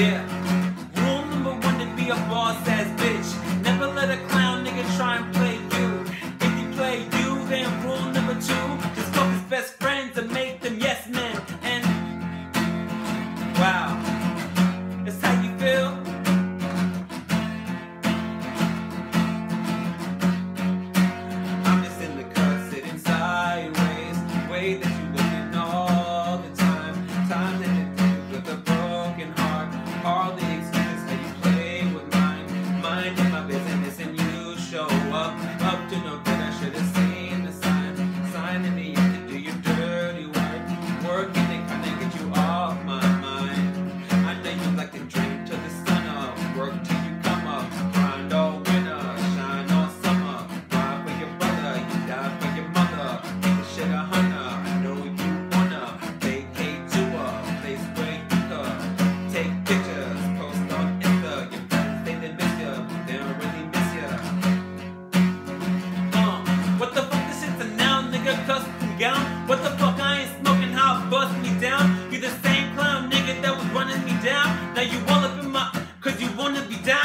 Yeah. Now you all up in my, cause you wanna be down.